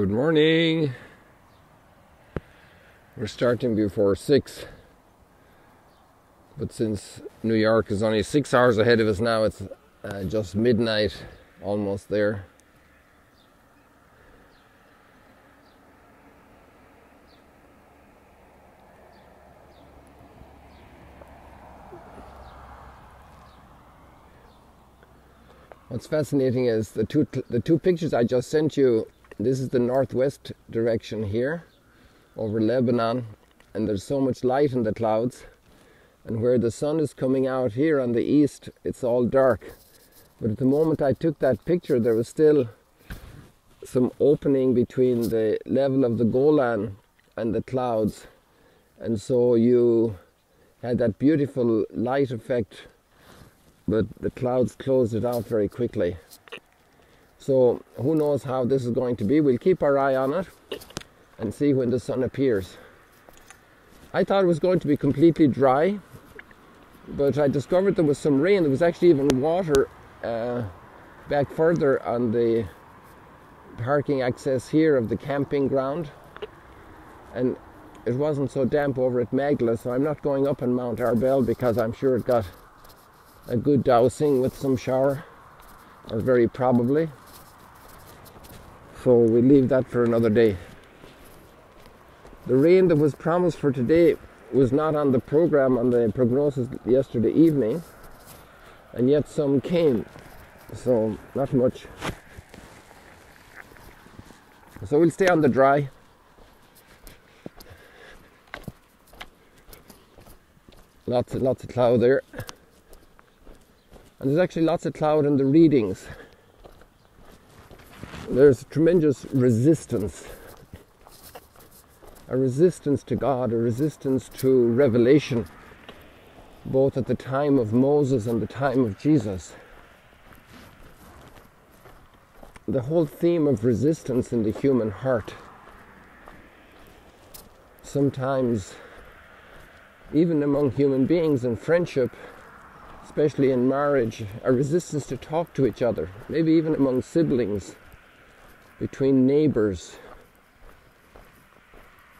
Good morning. We're starting before six, but since New York is only six hours ahead of us now, it's uh, just midnight, almost there. What's fascinating is the two the two pictures I just sent you. This is the northwest direction here, over Lebanon, and there's so much light in the clouds. And where the sun is coming out here on the east, it's all dark. But at the moment I took that picture, there was still some opening between the level of the Golan and the clouds, and so you had that beautiful light effect but the clouds closed it out very quickly. So who knows how this is going to be. We'll keep our eye on it and see when the sun appears. I thought it was going to be completely dry, but I discovered there was some rain. There was actually even water uh, back further on the parking access here of the camping ground. And it wasn't so damp over at Magdala, so I'm not going up on Mount Arbel because I'm sure it got a good dousing with some shower, very probably. So we leave that for another day. The rain that was promised for today was not on the program on the prognosis yesterday evening, and yet some came. So not much. So we'll stay on the dry. Lots and lots of cloud there. And there's actually lots of cloud in the readings. There's tremendous resistance. A resistance to God, a resistance to revelation, both at the time of Moses and the time of Jesus. The whole theme of resistance in the human heart. Sometimes, even among human beings in friendship, especially in marriage, a resistance to talk to each other, maybe even among siblings, between neighbors.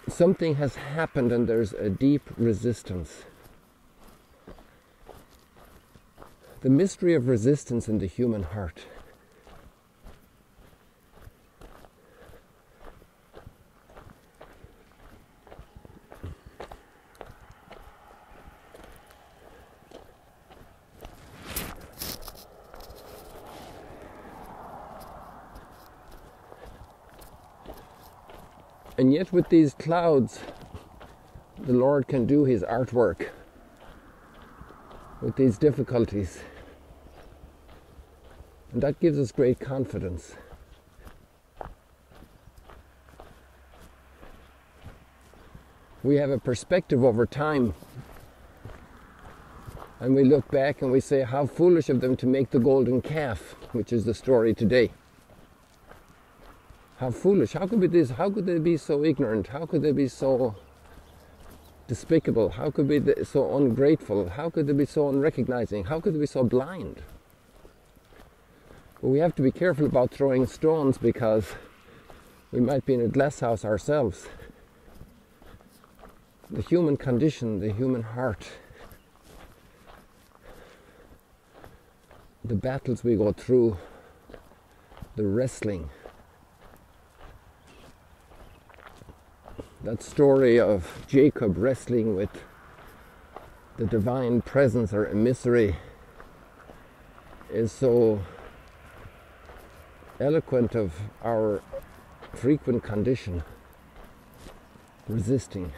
Something has happened and there's a deep resistance. The mystery of resistance in the human heart. And yet, with these clouds, the Lord can do His artwork with these difficulties. And that gives us great confidence. We have a perspective over time. And we look back and we say, How foolish of them to make the golden calf, which is the story today. How foolish. How could be this? How could they be so ignorant? How could they be so despicable? How could they be so ungrateful? How could they be so unrecognizing? How could they be so blind? But we have to be careful about throwing stones because we might be in a glass house ourselves. The human condition, the human heart, the battles we go through, the wrestling that story of Jacob wrestling with the divine presence or emissary is so eloquent of our frequent condition resisting.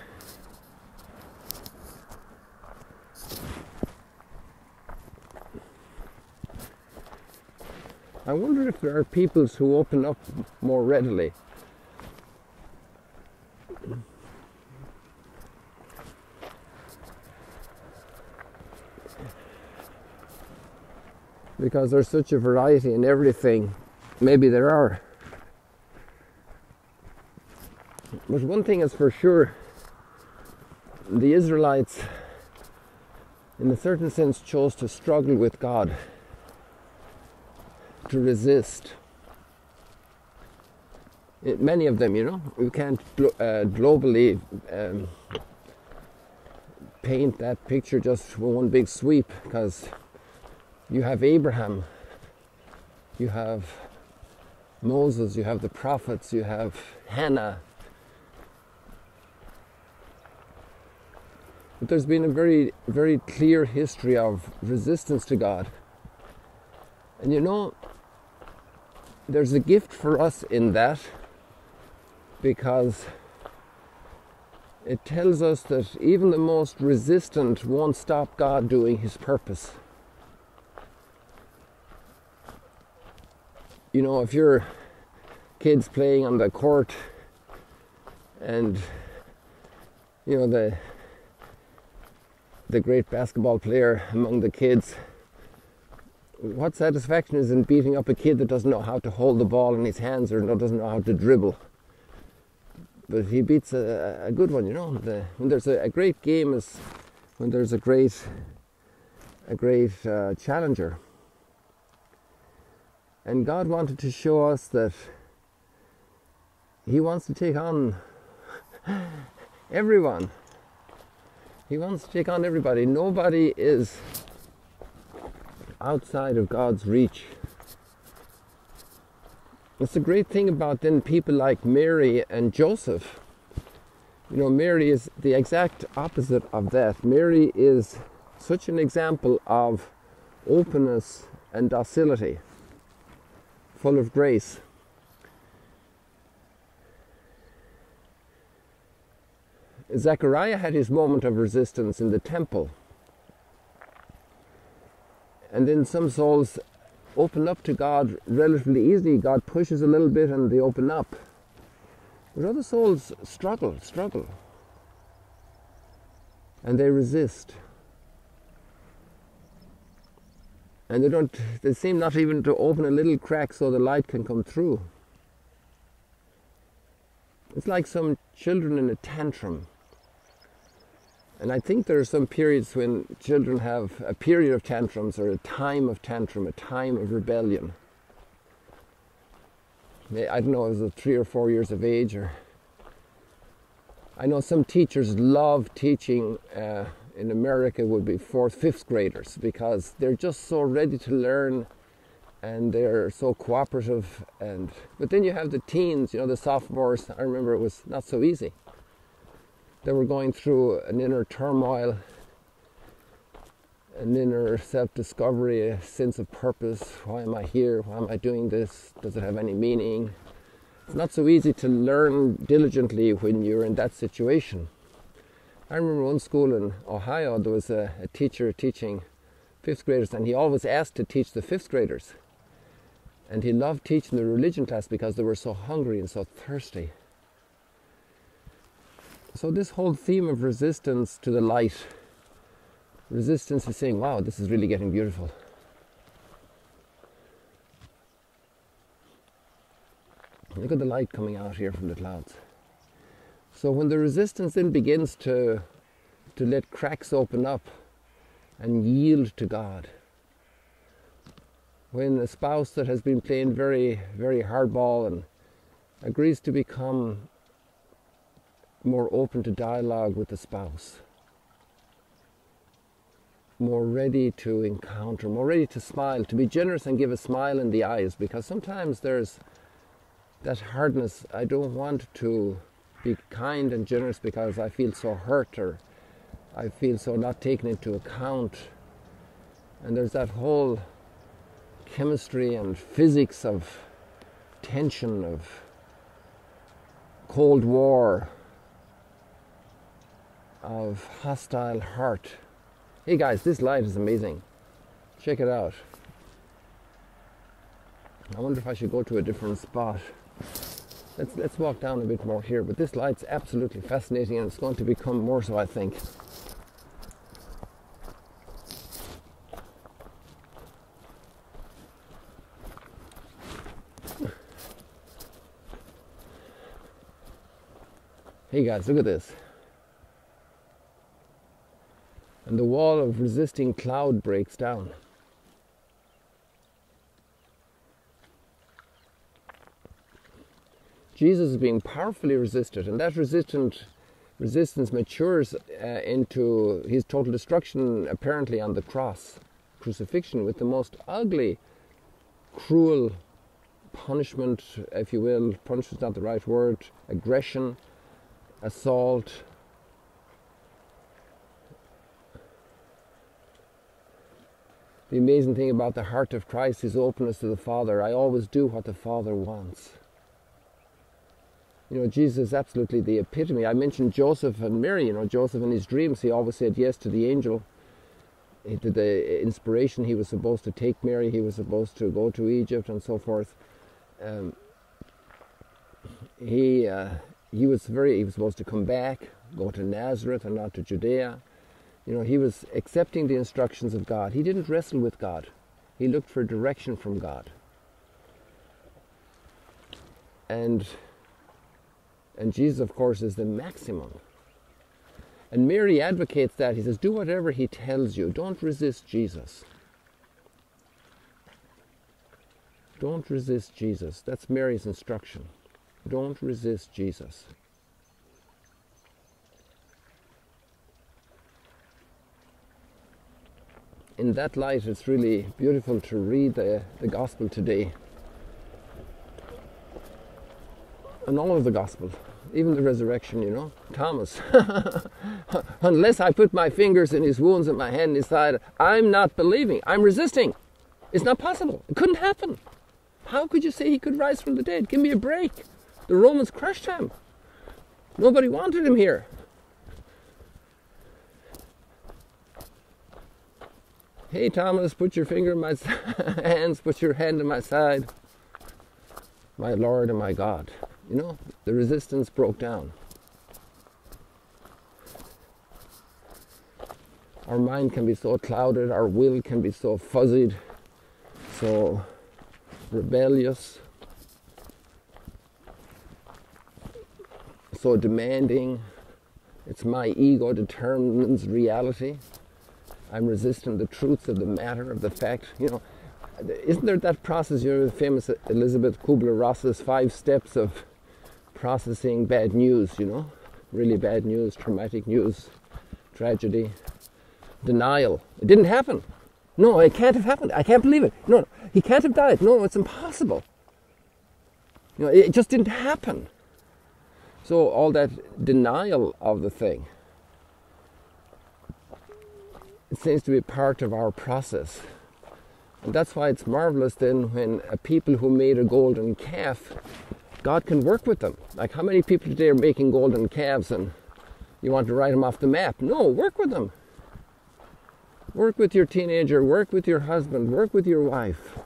I wonder if there are peoples who open up more readily because there's such a variety in everything. Maybe there are. But one thing is for sure the Israelites, in a certain sense, chose to struggle with God, to resist. It, many of them, you know, we can't uh, globally um, paint that picture just with one big sweep because you have Abraham, you have Moses, you have the prophets, you have Hannah. But there's been a very, very clear history of resistance to God. And you know, there's a gift for us in that because it tells us that even the most resistant won't stop God doing his purpose. You know, if your kids playing on the court and you know the the great basketball player among the kids what satisfaction is in beating up a kid that doesn't know how to hold the ball in his hands or doesn't know how to dribble but he beats a, a good one. You know, the, when there's a, a, great game is when there's a great a great uh, challenger. And God wanted to show us that He wants to take on everyone. He wants to take on everybody. Nobody is outside of God's reach. It's a great thing about then people like Mary and Joseph. You know, Mary is the exact opposite of that. Mary is such an example of openness and docility, full of grace. Zechariah had his moment of resistance in the temple. And then some souls open up to God relatively easily. God pushes a little bit and they open up. But other souls struggle, struggle. And they resist. And they don't they seem not even to open a little crack so the light can come through. It's like some children in a tantrum. And I think there are some periods when children have a period of tantrums or a time of tantrum, a time of rebellion. I don't know, it was three or four years of age, or I know some teachers love teaching uh, in America would be fourth, fifth graders because they're just so ready to learn and they're so cooperative. And but then you have the teens, you know, the sophomores. I remember it was not so easy they were going through an inner turmoil, an inner self discovery, a sense of purpose. Why am I here? Why am I doing this? Does it have any meaning? It's not so easy to learn diligently when you're in that situation. I remember one school in Ohio, there was a, a teacher teaching fifth graders, and he always asked to teach the fifth graders. And he loved teaching the religion class because they were so hungry and so thirsty. So, this whole theme of resistance to the light, resistance is saying, wow, this is really getting beautiful. Look at the light coming out here from the clouds. So, when the resistance then begins to, to let cracks open up and yield to God, when a spouse that has been playing very, very hardball and agrees to become more open to dialogue with the spouse, more ready to encounter, more ready to smile, to be generous and give a smile in the eyes, because sometimes there's that hardness. I don't want to be kind and generous because I feel so hurt or I feel so not taken into account. And there's that whole chemistry and physics of tension, of Cold War, of hostile heart. Hey guys, this light is amazing. Check it out. I wonder if I should go to a different spot. Let's let's walk down a bit more here, but this light's absolutely fascinating and it's going to become more so I think. Hey guys, look at this. And the wall of resisting cloud breaks down. Jesus is being powerfully resisted, and that resistant resistance matures uh, into his total destruction, apparently on the cross, crucifixion, with the most ugly, cruel punishment, if you will. Punishment is not the right word. Aggression, assault. The amazing thing about the heart of Christ is openness to the Father. I always do what the Father wants. You know, Jesus is absolutely the epitome. I mentioned Joseph and Mary. You know, Joseph in his dreams, he always said yes to the angel. to the inspiration. He was supposed to take Mary. He was supposed to go to Egypt and so forth. Um, he uh, he was very. He was supposed to come back, go to Nazareth and not to Judea. You know, he was accepting the instructions of God. He didn't wrestle with God. He looked for direction from God. And and Jesus, of course, is the maximum. And Mary advocates that. He says, Do whatever he tells you. Don't resist Jesus. Don't resist Jesus. That's Mary's instruction. Don't resist Jesus. In that light, it's really beautiful to read the, the gospel today and all of the gospel, even the resurrection, you know. Thomas, unless I put my fingers in his wounds and my hand in his side, I'm not believing. I'm resisting. It's not possible. It couldn't happen. How could you say he could rise from the dead? Give me a break. The Romans crushed him. Nobody wanted him here. Hey Thomas, put your finger in my hands, put your hand in my side. My Lord and my God. You know, the resistance broke down. Our mind can be so clouded, our will can be so fuzzied, so rebellious, so demanding. It's my ego determines reality. I'm resisting the truth of the matter of the fact. You know, isn't there that process? You know, the famous Elizabeth Kubler-Ross's five steps of processing bad news, you know, really bad news, traumatic news, tragedy, denial. It didn't happen. No, it can't have happened. I can't believe it. No, he can't have died. No, it's impossible. You know, it just didn't happen. So all that denial of the thing, it seems to be part of our process. And that's why it's marvelous then when a people who made a golden calf God can work with them. Like how many people today are making golden calves and you want to write them off the map? No, work with them. Work with your teenager, work with your husband, work with your wife.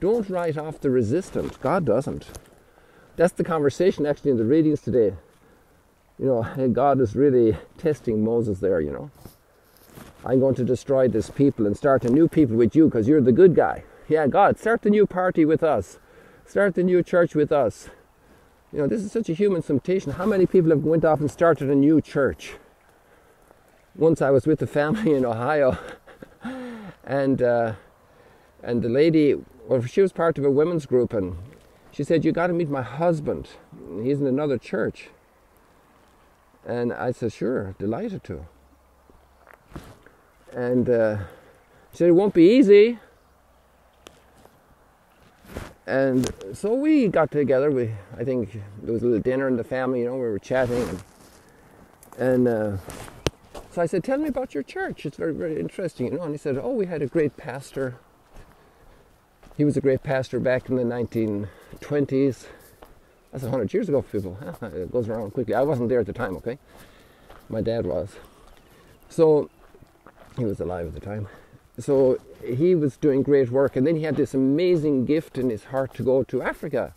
Don't write off the resistant. God doesn't. That's the conversation actually in the readings today. You know, God is really testing Moses there, you know. I'm going to destroy this people and start a new people with you because you're the good guy. Yeah, God, start the new party with us. Start the new church with us. You know, this is such a human temptation. How many people have went off and started a new church? Once I was with a family in Ohio, and uh, and the lady, well, she was part of a women's group, and she said, "You got to meet my husband. He's in another church." And I said, "Sure, delighted to." And uh, she said, "It won't be easy." And so we got together. We, I think there was a little dinner in the family. You know, we were chatting, and, and uh, so I said, "Tell me about your church. It's very, very interesting." You know, and he said, "Oh, we had a great pastor. He was a great pastor back in the 1920s. That's a hundred years ago, people. It goes around quickly. I wasn't there at the time. Okay, my dad was. So he was alive at the time so he was doing great work, and then he had this amazing gift in his heart to go to Africa,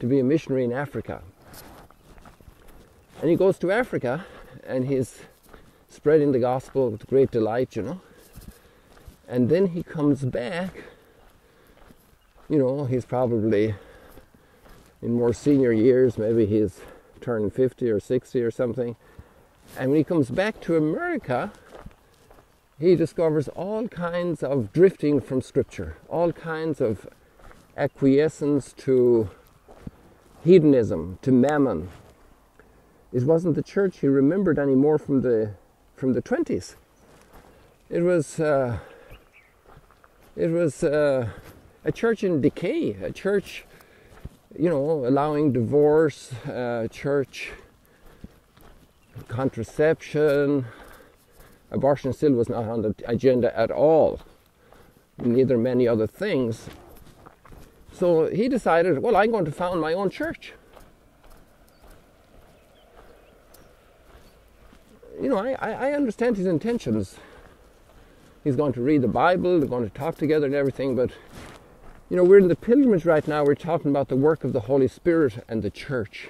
to be a missionary in Africa. And he goes to Africa, and he's spreading the gospel with great delight, you know. And then he comes back, you know, he's probably in more senior years, maybe he's turned 50 or 60 or something. And when he comes back to America, he discovers all kinds of drifting from Scripture, all kinds of acquiescence to hedonism, to mammon. It wasn't the church he remembered anymore from the from the twenties. It was uh, it was uh, a church in decay, a church, you know, allowing divorce, a church contraception. Abortion still was not on the agenda at all, neither many other things. So he decided, well, I'm going to found my own church. You know, I, I understand his intentions. He's going to read the Bible, they're going to talk together and everything, but you know, we're in the pilgrimage right now, we're talking about the work of the Holy Spirit and the church.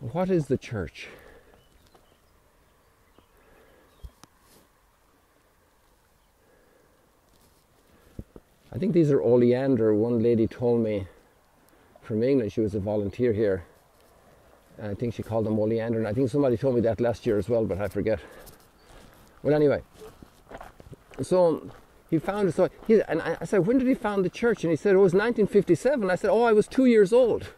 What is the church? I think these are oleander. One lady told me from England, she was a volunteer here. I think she called them oleander. And I think somebody told me that last year as well, but I forget. Well, anyway, so he found. So he, and I said, when did he found the church? And he said, it was 1957. I said, oh, I was two years old.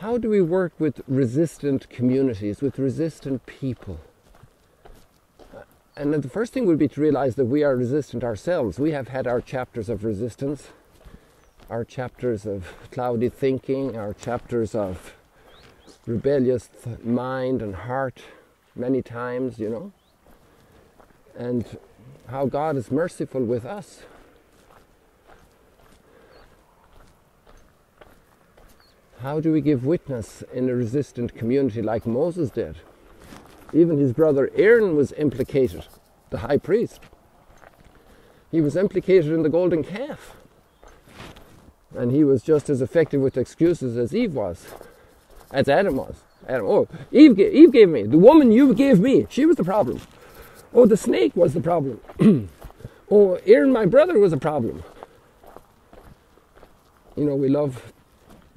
How do we work with resistant communities, with resistant people? And the first thing would be to realize that we are resistant ourselves. We have had our chapters of resistance, our chapters of cloudy thinking, our chapters of rebellious mind and heart many times, you know. And how God is merciful with us How do we give witness in a resistant community like Moses did? Even his brother Aaron was implicated, the high priest. He was implicated in the golden calf. And he was just as effective with excuses as Eve was, as Adam was. Adam, oh, Eve, Eve gave me. The woman you gave me, she was the problem. Oh, the snake was the problem. oh, Aaron, my brother, was a problem. You know, we love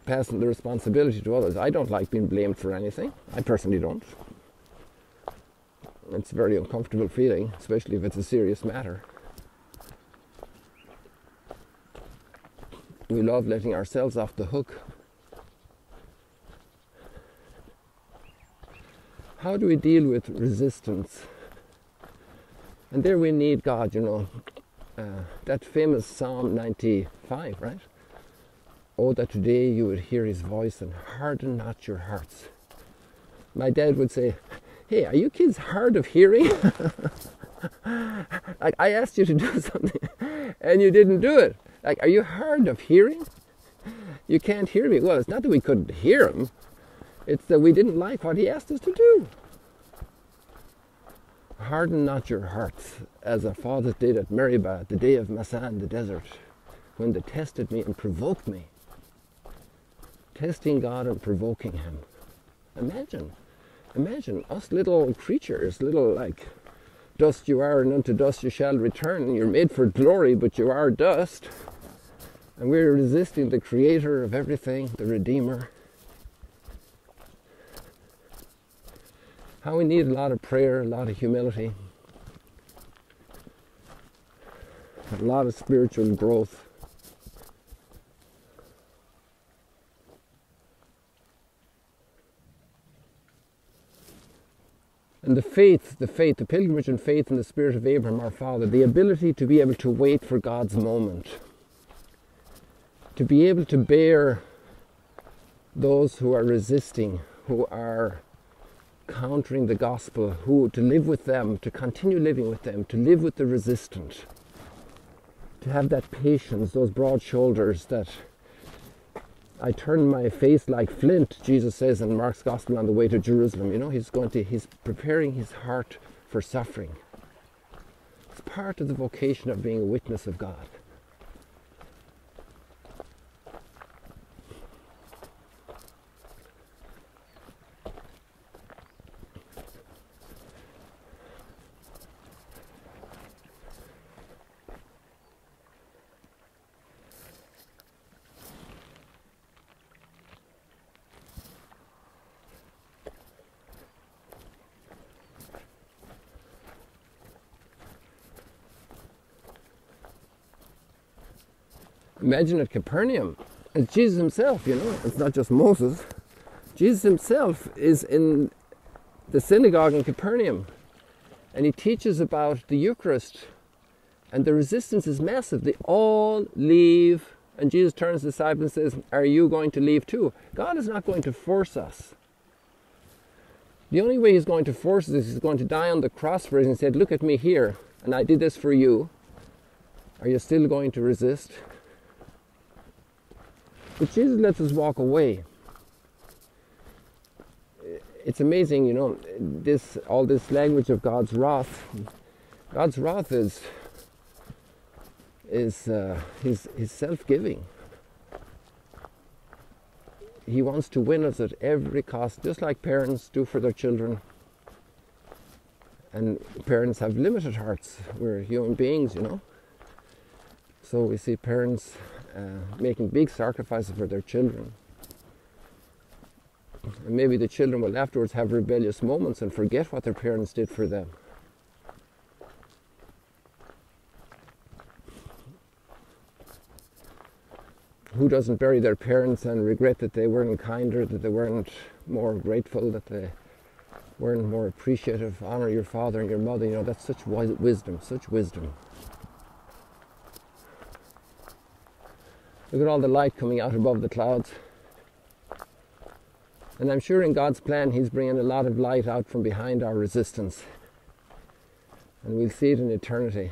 passing the responsibility to others. I don't like being blamed for anything. I personally don't. It's a very uncomfortable feeling, especially if it's a serious matter. We love letting ourselves off the hook. How do we deal with resistance? And there we need God, you know. Uh, that famous Psalm 95, right? Oh, that today you would hear his voice and harden not your hearts. My dad would say, Hey, are you kids hard of hearing? like, I asked you to do something and you didn't do it. Like, are you hard of hearing? You can't hear me. Well, it's not that we couldn't hear him, it's that we didn't like what he asked us to do. Harden not your hearts, as our fathers did at Meribah, the day of Massah in the desert, when they tested me and provoked me testing God and provoking Him. Imagine, imagine us little creatures, little like dust you are, and unto dust you shall return. You're made for glory, but you are dust. And we're resisting the Creator of everything, the Redeemer. How we need a lot of prayer, a lot of humility, a lot of spiritual growth. And the faith, the faith, the pilgrimage and faith in the spirit of Abraham, our father, the ability to be able to wait for God's moment, to be able to bear those who are resisting, who are countering the gospel, who to live with them, to continue living with them, to live with the resistant, to have that patience, those broad shoulders that I turned my face like flint, Jesus says in Mark's Gospel on the way to Jerusalem. You know, he's going to, he's preparing his heart for suffering. It's part of the vocation of being a witness of God. Imagine at Capernaum. It's Jesus himself, you know, it's not just Moses. Jesus himself is in the synagogue in Capernaum and he teaches about the Eucharist and the resistance is massive. They all leave and Jesus turns to the disciples and says, Are you going to leave too? God is not going to force us. The only way he's going to force us is he's going to die on the cross for us and said, Look at me here, and I did this for you. Are you still going to resist? But Jesus lets us walk away. It's amazing, you know, this all this language of God's wrath. God's wrath is is uh, he's, he's self-giving. He wants to win us at every cost, just like parents do for their children. And parents have limited hearts. We're human beings, you know. So we see parents Uh, making big sacrifices for their children. And maybe the children will afterwards have rebellious moments and forget what their parents did for them. Who doesn't bury their parents and regret that they weren't kinder, that they weren't more grateful, that they weren't more appreciative? Honor your father and your mother. You know, that's such wisdom, such wisdom. Look at all the light coming out above the clouds. And I'm sure in God's plan, He's bringing a lot of light out from behind our resistance. And we'll see it in eternity.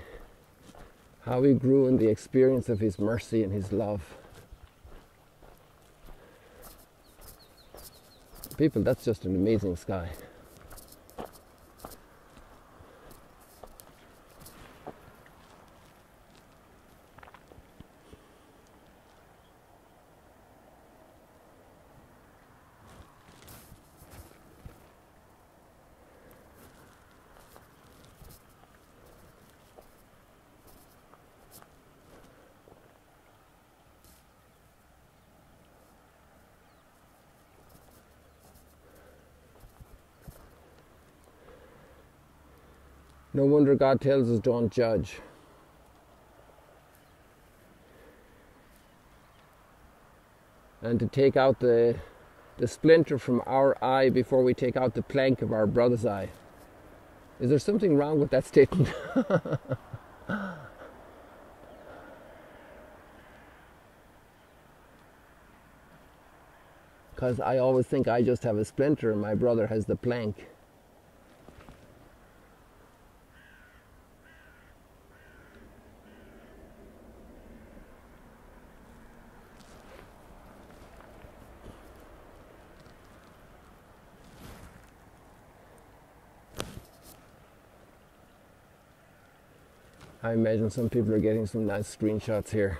How we grew in the experience of His mercy and His love. People, that's just an amazing sky. No wonder God tells us don't judge. And to take out the, the splinter from our eye before we take out the plank of our brother's eye. Is there something wrong with that statement? Because I always think I just have a splinter and my brother has the plank. I imagine some people are getting some nice screenshots here.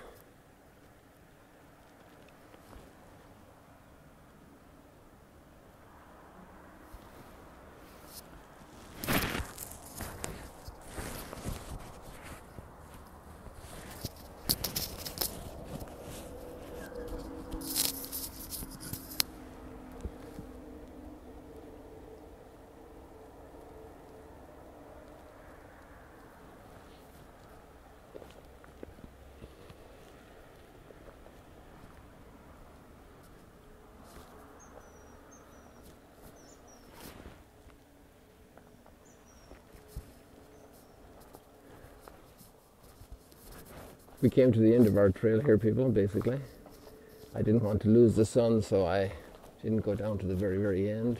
We came to the end of our trail here, people, basically. I didn't want to lose the sun, so I didn't go down to the very, very end.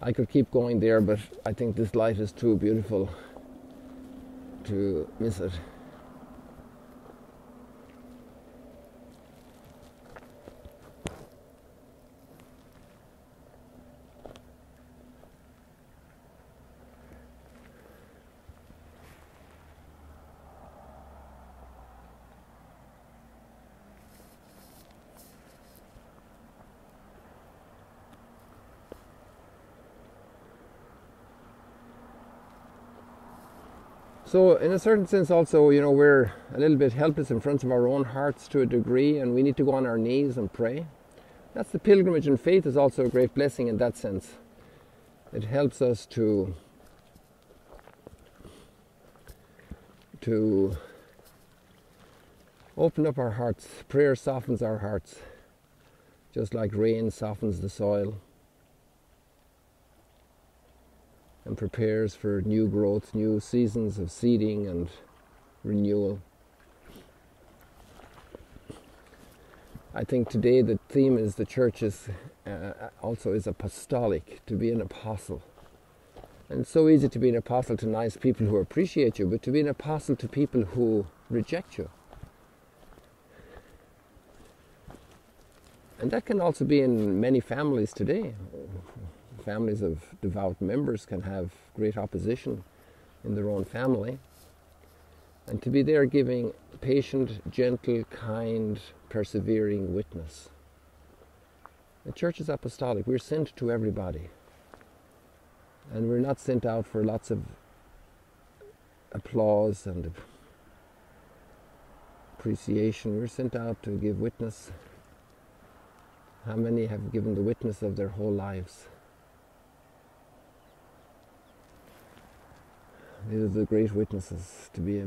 I could keep going there, but I think this light is too beautiful to miss it. So, in a certain sense, also, you know, we're a little bit helpless in front of our own hearts to a degree, and we need to go on our knees and pray. That's the pilgrimage, and faith is also a great blessing in that sense. It helps us to to open up our hearts. Prayer softens our hearts, just like rain softens the soil and prepares for new growth, new seasons of seeding and renewal. I think today the theme is the church is uh, also is apostolic, to be an apostle. And it's so easy to be an apostle to nice people who appreciate you, but to be an apostle to people who reject you. And that can also be in many families today. Families of devout members can have great opposition in their own family. And to be there giving patient, gentle, kind, persevering witness. The church is apostolic. We're sent to everybody. And we're not sent out for lots of applause and appreciation. We're sent out to give witness. How many have given the witness of their whole lives? These are the great witnesses to be uh,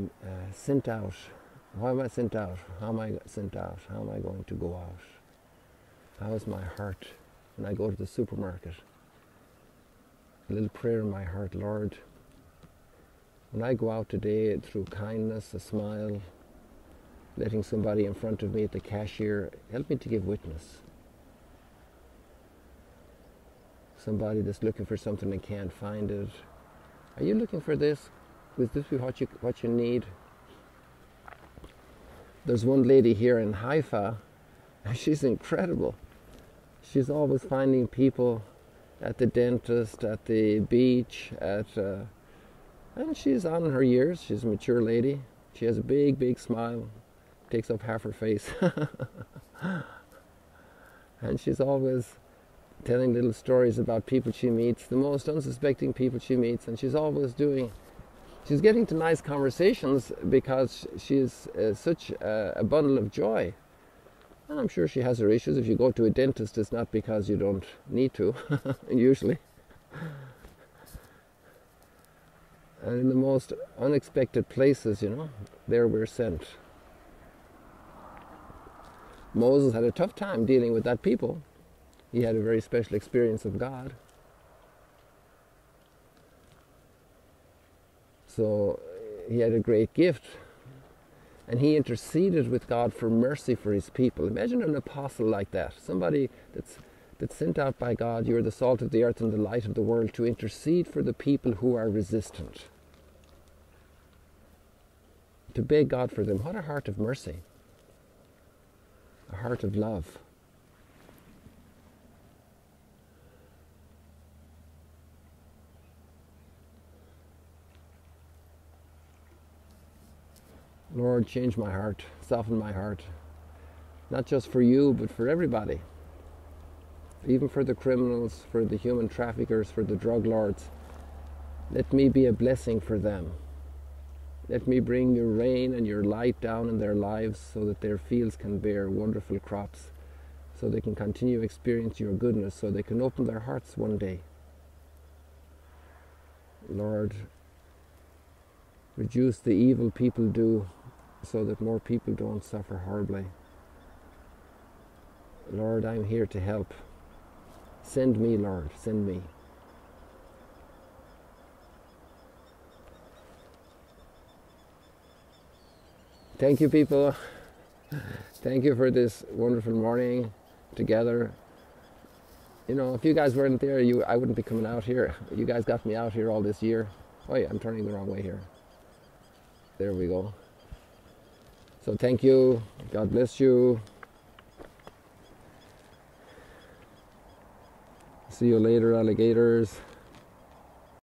sent out. Why am I sent out? How am I sent out? How am I going to go out? How is my heart when I go to the supermarket? A little prayer in my heart, Lord. When I go out today through kindness, a smile, letting somebody in front of me at the cashier, help me to give witness. Somebody that's looking for something and can't find it. Are you looking for this? Is this what you what you need? There's one lady here in Haifa, and she's incredible she's always finding people at the dentist, at the beach, at uh, and she's on her years. She's a mature lady. She has a big, big smile, takes up half her face, and she's always telling little stories about people she meets, the most unsuspecting people she meets, and she's always doing. She's getting to nice conversations because she's uh, such a, a bundle of joy and I'm sure she has her issues. If you go to a dentist, it's not because you don't need to, usually. And in the most unexpected places, you know, there we're sent. Moses had a tough time dealing with that people. He had a very special experience of God. So he had a great gift and he interceded with God for mercy for his people. Imagine an apostle like that, somebody that's that's sent out by God. You are the salt of the earth and the light of the world to intercede for the people who are resistant. To beg God for them. What a heart of mercy. A heart of love. Lord, change my heart, soften my heart, not just for you, but for everybody, even for the criminals, for the human traffickers, for the drug lords. Let me be a blessing for them. Let me bring your rain and your light down in their lives so that their fields can bear wonderful crops, so they can continue to experience your goodness, so they can open their hearts one day. Lord, reduce the evil people do so that more people don't suffer horribly. Lord, I'm here to help. Send me, Lord, send me. Thank you, people. Thank you for this wonderful morning together. You know, if you guys weren't there, you I wouldn't be coming out here. You guys got me out here all this year. Oh yeah, I'm turning the wrong way here. There we go. So thank you. God bless you. See you later, alligators.